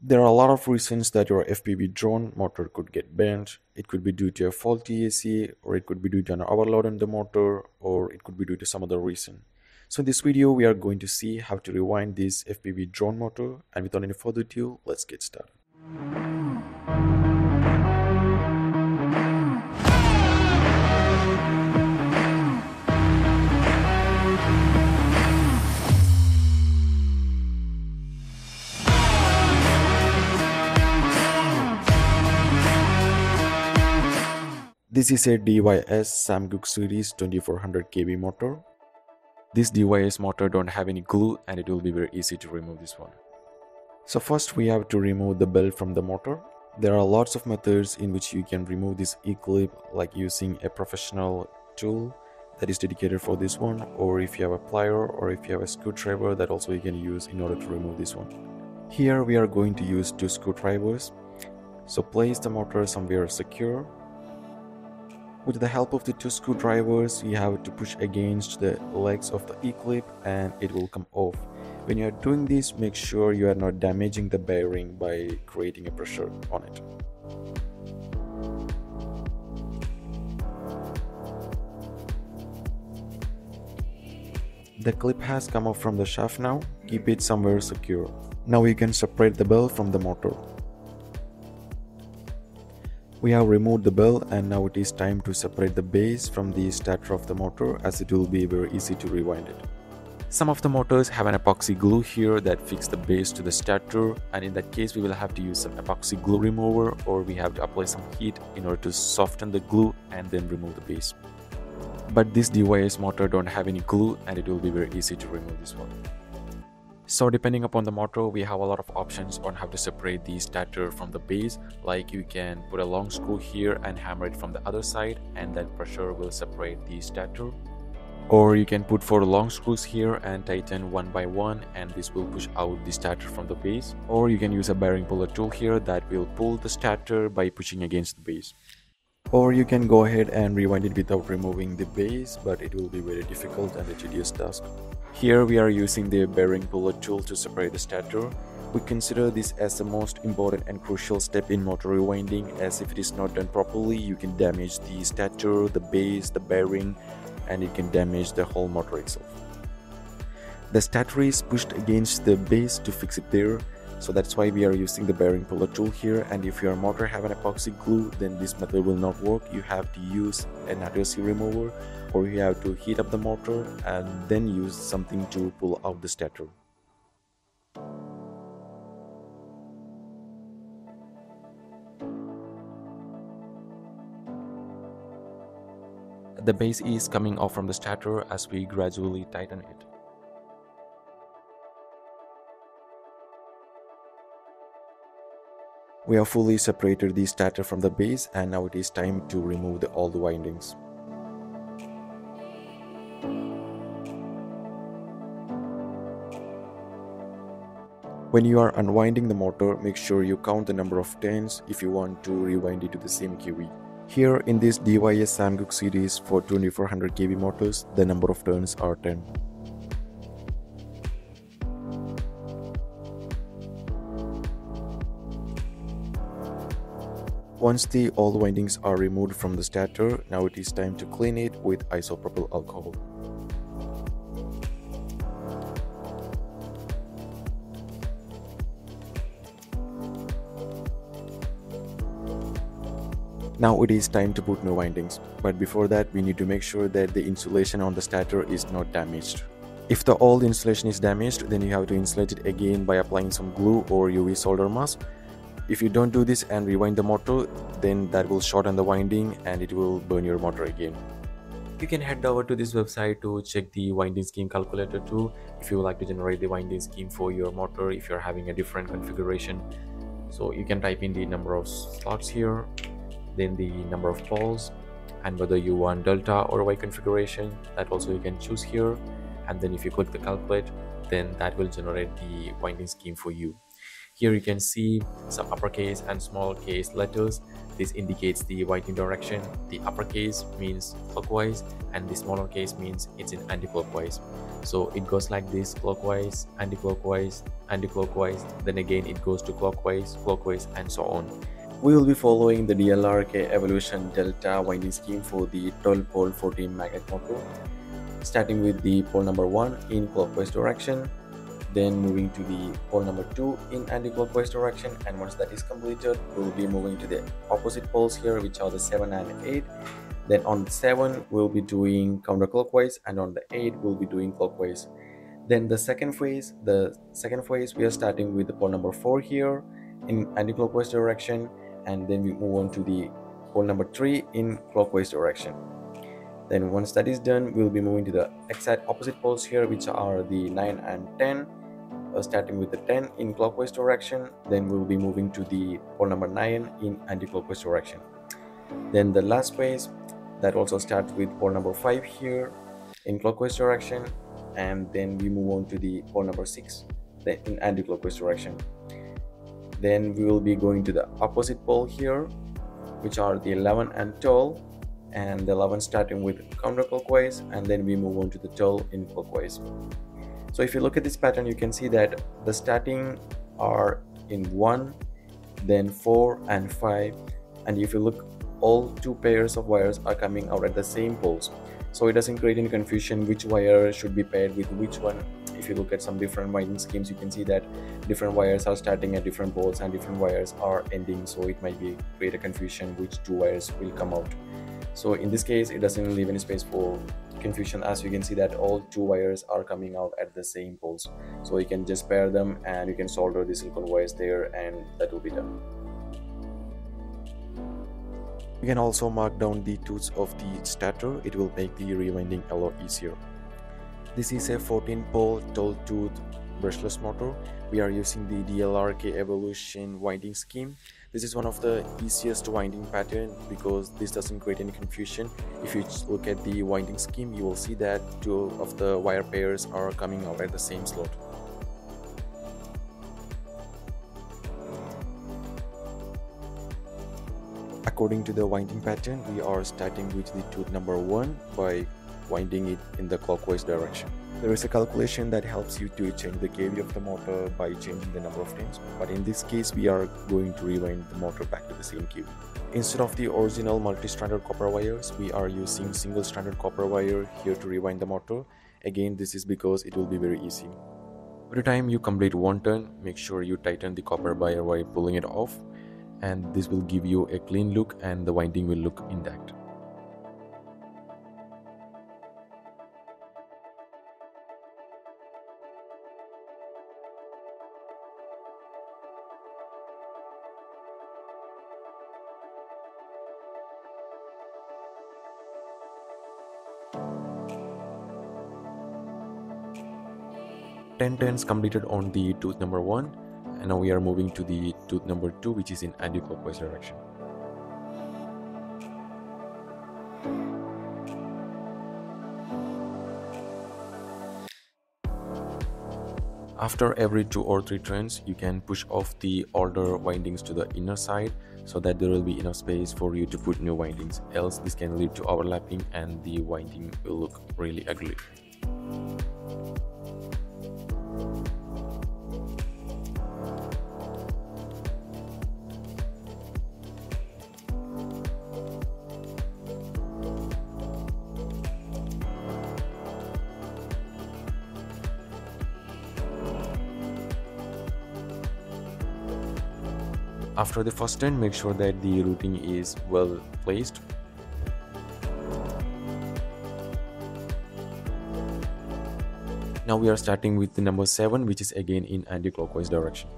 There are a lot of reasons that your FPV drone motor could get bent. It could be due to a faulty ESC, or it could be due to an overload on the motor, or it could be due to some other reason. So in this video, we are going to see how to rewind this FPV drone motor. And without any further ado, let's get started. This is a DYS Samguk series 2400 kV motor. This DYS motor don't have any glue and it will be very easy to remove this one. So first we have to remove the bell from the motor. There are lots of methods in which you can remove this E-clip like using a professional tool that is dedicated for this one or if you have a plier or if you have a screwdriver that also you can use in order to remove this one. Here we are going to use two screwdrivers. So place the motor somewhere secure with the help of the two screwdrivers, you have to push against the legs of the E-clip and it will come off. When you are doing this, make sure you are not damaging the bearing by creating a pressure on it. The clip has come off from the shaft now, keep it somewhere secure. Now you can separate the bell from the motor. We have removed the bell and now it is time to separate the base from the stator of the motor as it will be very easy to rewind it. Some of the motors have an epoxy glue here that fix the base to the stator and in that case we will have to use some epoxy glue remover or we have to apply some heat in order to soften the glue and then remove the base. But this DYS motor don't have any glue and it will be very easy to remove this one. So depending upon the motor, we have a lot of options on how to separate the stator from the base. Like you can put a long screw here and hammer it from the other side and that pressure will separate the stator. Or you can put four long screws here and tighten one by one and this will push out the stator from the base. Or you can use a bearing puller tool here that will pull the stator by pushing against the base. Or you can go ahead and rewind it without removing the base but it will be very difficult and a tedious task. Here we are using the bearing puller tool to separate the stator. We consider this as the most important and crucial step in motor rewinding as if it is not done properly you can damage the stator, the base, the bearing and it can damage the whole motor itself. The stator is pushed against the base to fix it there so that's why we are using the bearing puller tool here and if your motor have an epoxy glue then this method will not work you have to use an adhesive remover or you have to heat up the motor and then use something to pull out the stator. the base is coming off from the stator as we gradually tighten it We have fully separated the stator from the base and now it is time to remove the, all the windings. When you are unwinding the motor, make sure you count the number of turns if you want to rewind it to the same kV. Here in this DYS Samguk series for 2400 kV motors, the number of turns are 10. Once the all windings are removed from the stator, now it is time to clean it with isopropyl alcohol. Now it is time to put new windings, but before that we need to make sure that the insulation on the stator is not damaged. If the old insulation is damaged, then you have to insulate it again by applying some glue or UV solder mask if you don't do this and rewind the motor, then that will shorten the winding and it will burn your motor again. You can head over to this website to check the winding scheme calculator too if you would like to generate the winding scheme for your motor if you're having a different configuration. So you can type in the number of slots here, then the number of poles and whether you want delta or Y configuration that also you can choose here and then if you click the calculate then that will generate the winding scheme for you Here you can see some uppercase and small case letters. This indicates the winding direction. The uppercase means clockwise and the smaller case means it's in anti-clockwise. So it goes like this clockwise, anti-clockwise, anti-clockwise, then again it goes to clockwise, clockwise and so on. We will be following the DLRK Evolution Delta winding scheme for the 12 pole 14 magnet motor starting with the pole number 1 in clockwise direction then moving to the pole number 2 in anti-clockwise direction and once that is completed we'll be moving to the opposite poles here which are the 7 and 8 then on 7 we'll be doing counterclockwise and on the 8 we'll be doing clockwise. Then the second phase the second phase we are starting with the pole number 4 here in anti-clockwise direction and then we move on to the pole number 3 in clockwise direction. Then once that is done we'll be moving to the exact opposite poles here which are the 9 and 10 uh, starting with the 10 in clockwise direction then we'll be moving to the pole number 9 in anti-clockwise direction. Then the last phase that also starts with pole number 5 here in clockwise direction and then we move on to the pole number 6 in anti-clockwise direction then we will be going to the opposite pole here which are the 11 and 12 and the 11 starting with counterclockwise and then we move on to the 12 in clockwise. So if you look at this pattern you can see that the starting are in 1 then 4 and 5 and if you look all two pairs of wires are coming out at the same poles. So it doesn't create any confusion which wire should be paired with which one if you look at some different winding schemes you can see that different wires are starting at different poles and different wires are ending. So it might be create a confusion which two wires will come out. So in this case it doesn't leave any space for confusion as you can see that all two wires are coming out at the same poles. So you can just pair them and you can solder the silicone wires there and that will be done. You can also mark down the tooths of the stator it will make the rewinding a lot easier this is a 14 pole 12 tooth brushless motor. We are using the DLRK evolution winding scheme. This is one of the easiest winding pattern because this doesn't create any confusion. If you look at the winding scheme you will see that two of the wire pairs are coming out at the same slot. According to the winding pattern we are starting with the tooth number one by winding it in the clockwise direction there is a calculation that helps you to change the kV of the motor by changing the number of times, but in this case we are going to rewind the motor back to the same kV. Instead of the original multi-stranded copper wires, we are using single stranded copper wire here to rewind the motor. Again, this is because it will be very easy. Every time you complete one turn, make sure you tighten the copper wire while pulling it off and this will give you a clean look and the winding will look intact. 10 turns completed on the tooth number 1 and now we are moving to the tooth number 2 which is in anti-clockwise direction. After every 2 or 3 turns, you can push off the older windings to the inner side so that there will be enough space for you to put new windings else this can lead to overlapping and the winding will look really ugly. After the first turn, make sure that the routing is well placed. Now we are starting with the number 7 which is again in anti-clockwise direction.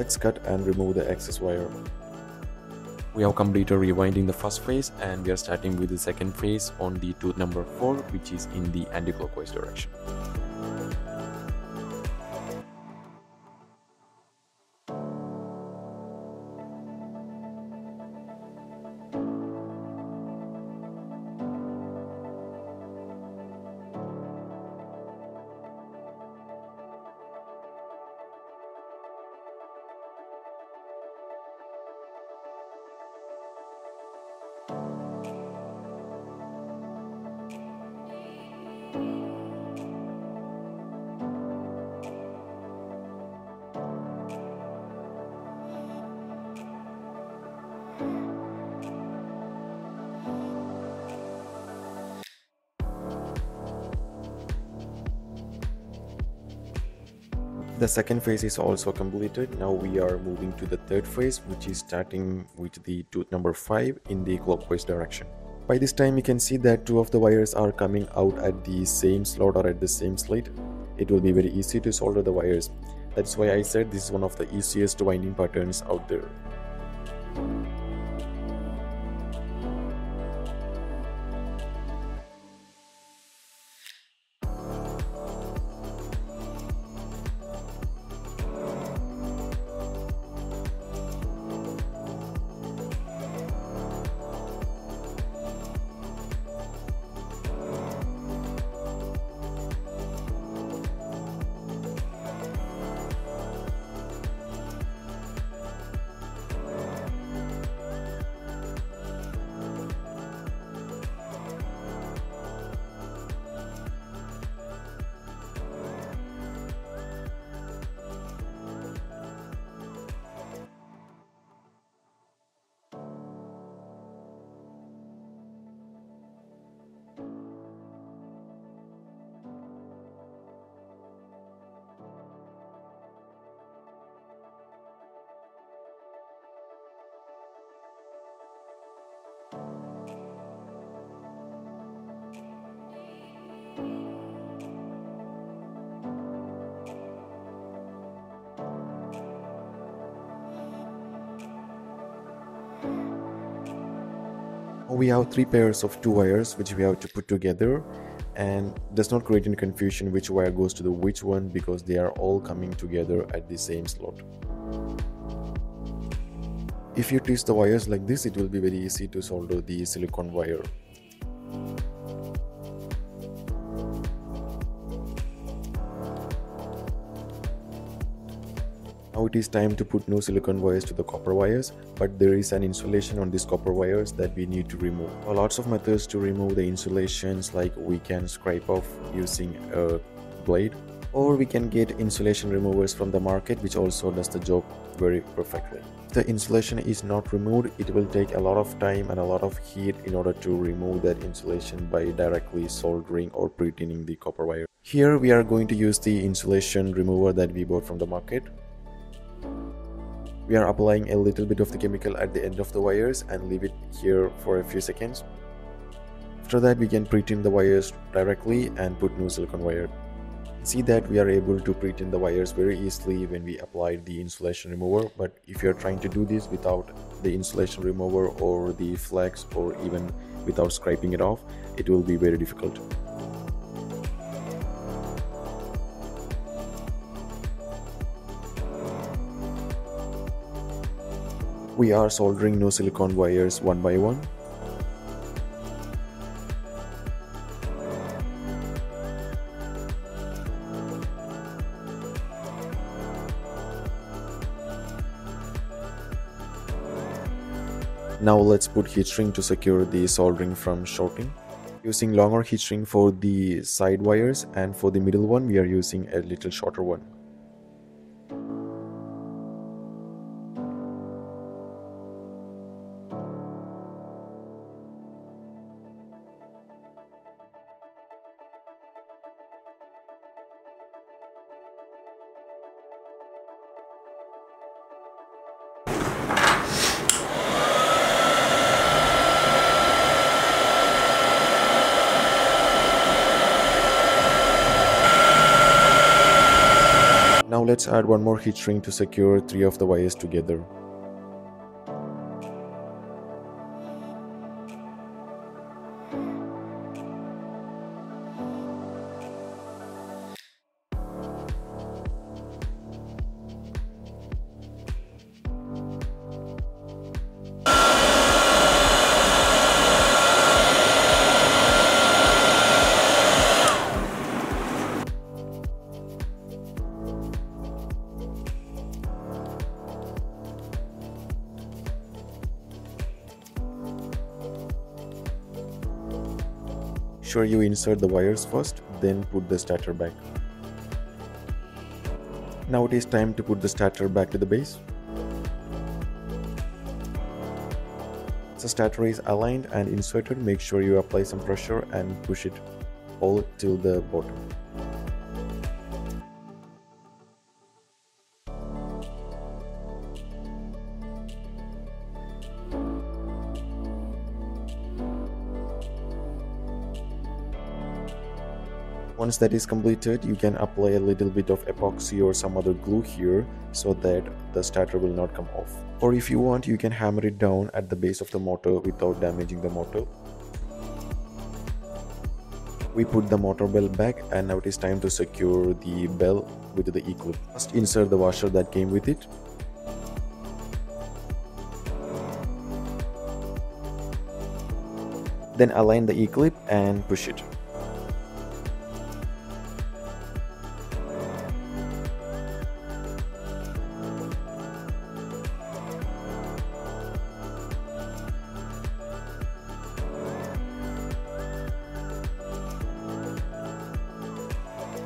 Let's cut and remove the excess wire. We have completed rewinding the first phase and we are starting with the second phase on the tooth number 4 which is in the anti-clockwise direction. The second phase is also completed. Now we are moving to the third phase which is starting with the tooth number 5 in the clockwise direction. By this time you can see that two of the wires are coming out at the same slot or at the same slit. It will be very easy to solder the wires. That's why I said this is one of the easiest winding patterns out there. We have three pairs of two wires which we have to put together. And does not create any confusion which wire goes to the which one because they are all coming together at the same slot. If you twist the wires like this it will be very easy to solder the silicone wire it is time to put new silicone wires to the copper wires, but there is an insulation on these copper wires that we need to remove. There are lots of methods to remove the insulations like we can scrape off using a blade or we can get insulation removers from the market which also does the job very perfectly. If the insulation is not removed, it will take a lot of time and a lot of heat in order to remove that insulation by directly soldering or pre-tinning the copper wire. Here we are going to use the insulation remover that we bought from the market we are applying a little bit of the chemical at the end of the wires and leave it here for a few seconds. After that we can pre-tin the wires directly and put new silicone wire. See that we are able to pre-tin the wires very easily when we applied the insulation remover but if you are trying to do this without the insulation remover or the flux or even without scraping it off it will be very difficult we are soldering new silicone wires one by one. Now let's put heat shrink to secure the soldering from shorting. Using longer heat shrink for the side wires and for the middle one we are using a little shorter one. Let's add one more heat shrink to secure three of the wires together. Sure you insert the wires first then put the stator back. Now it is time to put the stator back to the base. The stator is aligned and inserted. Make sure you apply some pressure and push it all till the bottom Once that is completed, you can apply a little bit of epoxy or some other glue here so that the stator will not come off. Or if you want, you can hammer it down at the base of the motor without damaging the motor. We put the motor bell back and now it is time to secure the bell with the E-clip. First insert the washer that came with it. Then align the E-clip and push it.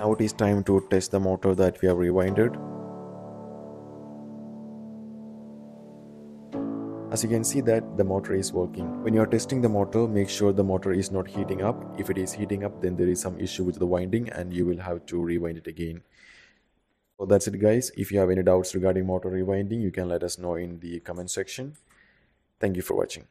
Now it is time to test the motor that we have rewinded. As you can see that the motor is working. When you are testing the motor, make sure the motor is not heating up. If it is heating up, then there is some issue with the winding and you will have to rewind it again. So that's it guys. If you have any doubts regarding motor rewinding, you can let us know in the comment section. Thank you for watching.